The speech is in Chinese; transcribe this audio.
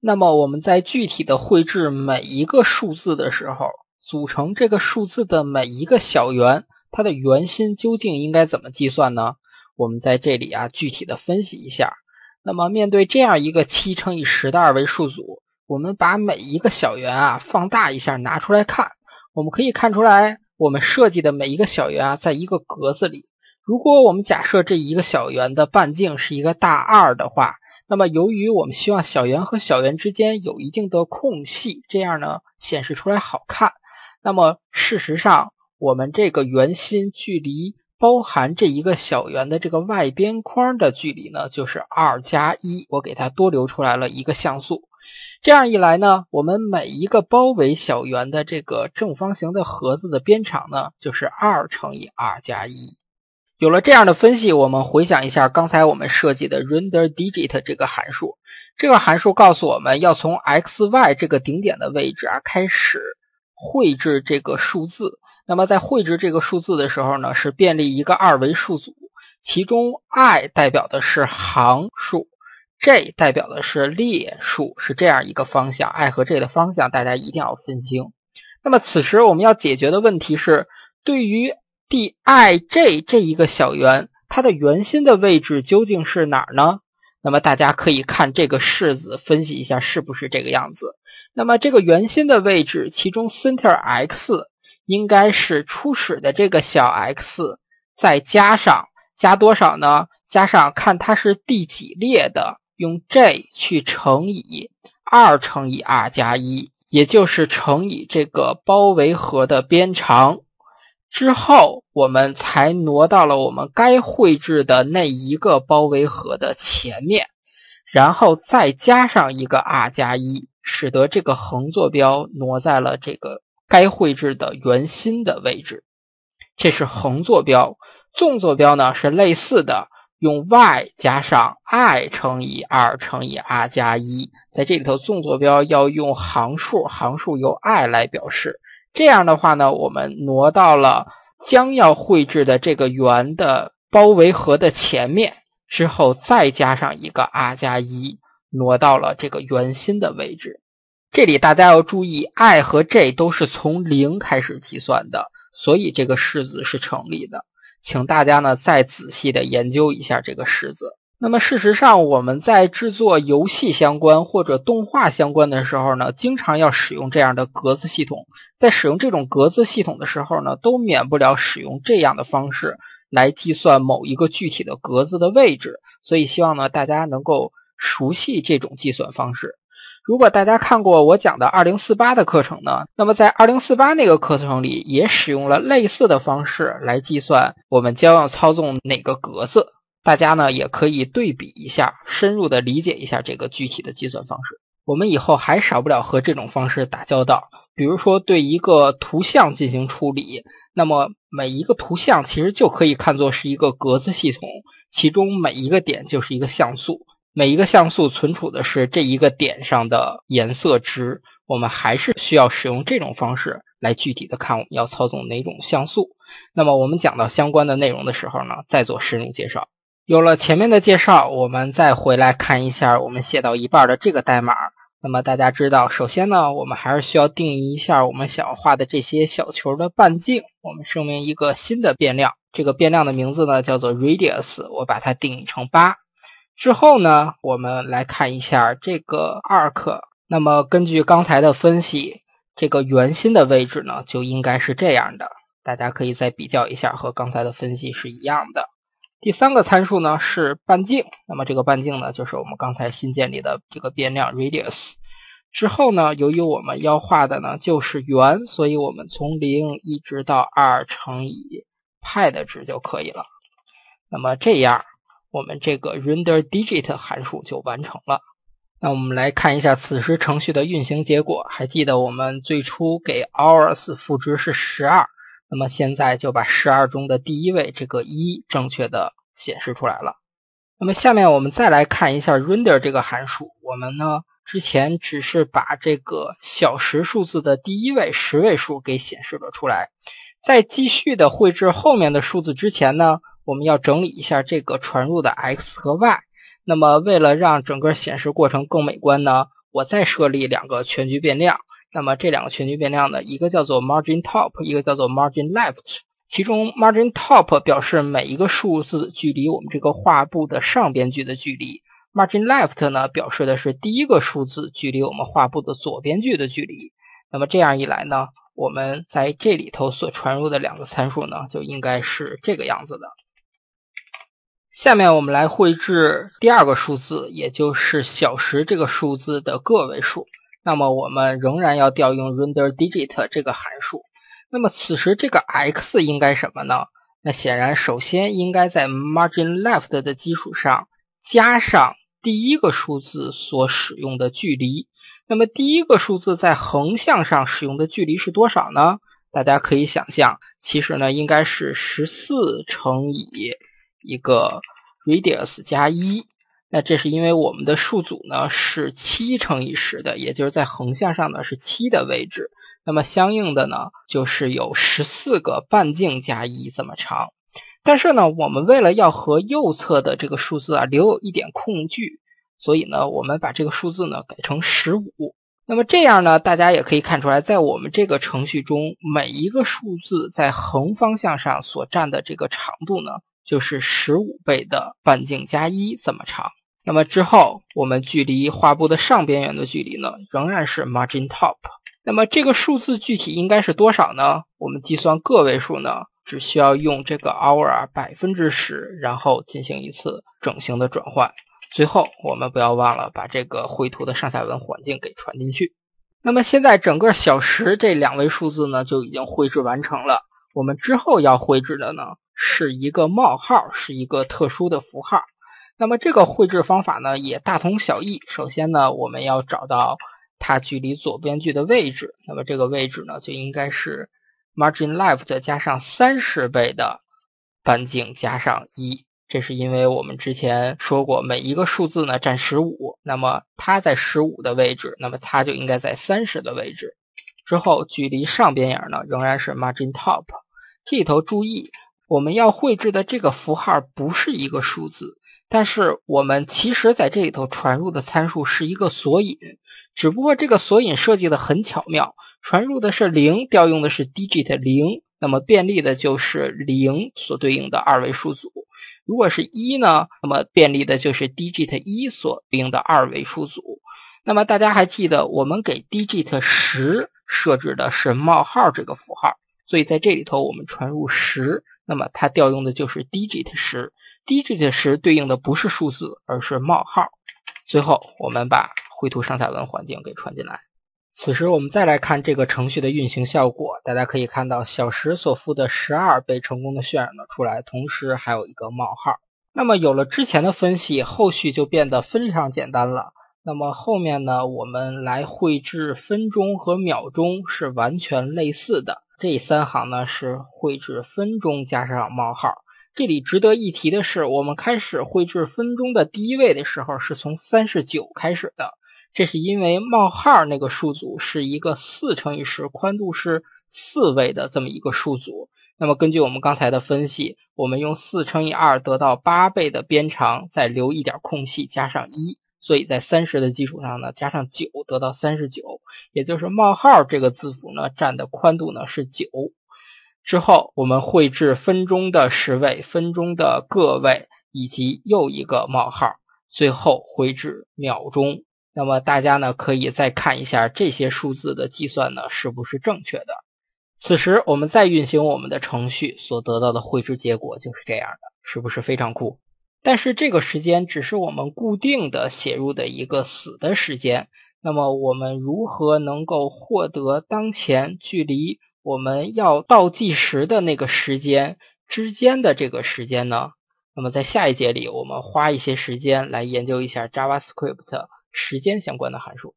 那么我们在具体的绘制每一个数字的时候，组成这个数字的每一个小圆，它的圆心究竟应该怎么计算呢？我们在这里啊具体的分析一下。那么面对这样一个七乘以十的二维数组，我们把每一个小圆啊放大一下拿出来看，我们可以看出来，我们设计的每一个小圆啊，在一个格子里。如果我们假设这一个小圆的半径是一个大二的话，那么由于我们希望小圆和小圆之间有一定的空隙，这样呢显示出来好看。那么事实上，我们这个圆心距离包含这一个小圆的这个外边框的距离呢，就是二加一。我给它多留出来了一个像素。这样一来呢，我们每一个包围小圆的这个正方形的盒子的边长呢，就是二乘以二加一。有了这样的分析，我们回想一下刚才我们设计的 renderDigit 这个函数。这个函数告诉我们要从 x、y 这个顶点的位置啊开始绘制这个数字。那么在绘制这个数字的时候呢，是便利一个二维数组，其中 i 代表的是行数，j 代表的是列数，是这样一个方向。i 和 j 的方向大家一定要分清。那么此时我们要解决的问题是，对于 Dij 这一个小圆，它的圆心的位置究竟是哪儿呢？那么大家可以看这个式子分析一下是不是这个样子。那么这个圆心的位置，其中 center x 应该是初始的这个小 x，再加上加多少呢？加上看它是第几列的，用 j 去乘以二乘以二加一，也就是乘以这个包围盒的边长。之后，我们才挪到了我们该绘制的那一个包围盒的前面，然后再加上一个 r 加一，使得这个横坐标挪在了这个该绘制的圆心的位置。这是横坐标。纵坐标呢是类似的，用 y 加上 i 乘以二乘以 r 加一。在这里头，纵坐标要用行数，行数由 i 来表示。这样的话呢，我们挪到了将要绘制的这个圆的包围盒的前面之后，再加上一个 r 加一，挪到了这个圆心的位置。这里大家要注意，i 和 j 都是从零开始计算的，所以这个式子是成立的。请大家呢再仔细的研究一下这个式子。那么事实上，我们在制作游戏相关或者动画相关的时候呢，经常要使用这样的格子系统。在使用这种格子系统的时候呢，都免不了使用这样的方式来计算某一个具体的格子的位置。所以希望呢大家能够熟悉这种计算方式。如果大家看过我讲的二零四八的课程呢，那么在二零四八那个课程里也使用了类似的方式来计算我们将要操纵哪个格子。大家呢也可以对比一下，深入的理解一下这个具体的计算方式。我们以后还少不了和这种方式打交道。比如说，对一个图像进行处理，那么每一个图像其实就可以看作是一个格子系统，其中每一个点就是一个像素，每一个像素存储的是这一个点上的颜色值。我们还是需要使用这种方式来具体的看我们要操纵哪种像素。那么我们讲到相关的内容的时候呢，再做深入介绍。有了前面的介绍，我们再回来看一下我们写到一半的这个代码。那么大家知道，首先呢，我们还是需要定义一下我们想要画的这些小球的半径。我们声明一个新的变量，这个变量的名字呢叫做 radius，我把它定义成八。之后呢，我们来看一下这个 arc。那么根据刚才的分析，这个圆心的位置呢就应该是这样的。大家可以再比较一下，和刚才的分析是一样的。第三个参数呢是半径，那么这个半径呢就是我们刚才新建立的这个变量 radius。之后呢，由于我们要画的呢就是圆，所以我们从零一直到二乘以派的值就可以了。那么这样，我们这个 renderDigit 函数就完成了。那我们来看一下此时程序的运行结果。还记得我们最初给 hours 赋值是十二。那么现在就把十二中的第一位这个一正确的显示出来了。那么下面我们再来看一下 render 这个函数。我们呢之前只是把这个小时数字的第一位十位数给显示了出来。在继续的绘制后面的数字之前呢，我们要整理一下这个传入的 x 和 y。那么为了让整个显示过程更美观呢，我再设立两个全局变量。那么这两个全局变量呢，一个叫做 margin top，一个叫做 margin left。其中 margin top 表示每一个数字距离我们这个画布的上边距的距离，margin left 呢表示的是第一个数字距离我们画布的左边距的距离。那么这样一来呢，我们在这里头所传入的两个参数呢，就应该是这个样子的。下面我们来绘制第二个数字，也就是小时这个数字的个位数。那么我们仍然要调用 renderDigit 这个函数。那么此时这个 x 应该什么呢？那显然首先应该在 margin left 的基础上加上第一个数字所使用的距离。那么第一个数字在横向上使用的距离是多少呢？大家可以想象，其实呢应该是十四乘以一个 radius 加一。那这是因为我们的数组呢是七乘以十的，也就是在横向上呢是七的位置。那么相应的呢就是有十四个半径加一这么长。但是呢，我们为了要和右侧的这个数字啊留有一点空距，所以呢，我们把这个数字呢改成十五。那么这样呢，大家也可以看出来，在我们这个程序中，每一个数字在横方向上所占的这个长度呢。就是十五倍的半径加一这么长。那么之后，我们距离画布的上边缘的距离呢，仍然是 margin top。那么这个数字具体应该是多少呢？我们计算个位数呢，只需要用这个 hour 百分之十，然后进行一次整形的转换。最后，我们不要忘了把这个绘图的上下文环境给传进去。那么现在整个小时这两位数字呢，就已经绘制完成了。我们之后要绘制的呢？是一个冒号，是一个特殊的符号。那么这个绘制方法呢，也大同小异。首先呢，我们要找到它距离左边距的位置。那么这个位置呢，就应该是 margin left 加上三十倍的半径加上一。这是因为我们之前说过，每一个数字呢占十五，那么它在十五的位置，那么它就应该在三十的位置。之后距离上边沿呢，仍然是 margin top。这里头注意。我们要绘制的这个符号不是一个数字，但是我们其实在这里头传入的参数是一个索引，只不过这个索引设计的很巧妙，传入的是零，调用的是 digit 零，那么便利的就是零所对应的二位数组；如果是一呢，那么便利的就是 digit 一所对应的二位数组。那么大家还记得，我们给 digit 十设置的是冒号这个符号，所以在这里头我们传入十。那么它调用的就是 digit 十，digit 十对应的不是数字，而是冒号。最后，我们把绘图上下文环境给传进来。此时，我们再来看这个程序的运行效果。大家可以看到，小时所付的十二被成功的渲染了出来，同时还有一个冒号。那么有了之前的分析，后续就变得非常简单了。那么后面呢，我们来绘制分钟和秒钟是完全类似的。这三行呢是绘制分钟加上冒号。这里值得一提的是，我们开始绘制分钟的第一位的时候是从三十九开始的。这是因为冒号那个数组是一个四乘以十，宽度是四位的这么一个数组。那么根据我们刚才的分析，我们用四乘以二得到八倍的边长，再留一点空隙，加上一。所以在三十的基础上呢，加上九得到三十九，也就是冒号这个字符呢占的宽度呢是九。之后我们绘制分钟的十位、分钟的个位以及又一个冒号，最后绘制秒钟。那么大家呢可以再看一下这些数字的计算呢是不是正确的。此时我们再运行我们的程序所得到的绘制结果就是这样的，是不是非常酷？但是这个时间只是我们固定的写入的一个死的时间。那么我们如何能够获得当前距离我们要倒计时的那个时间之间的这个时间呢？那么在下一节里，我们花一些时间来研究一下 JavaScript 时间相关的函数。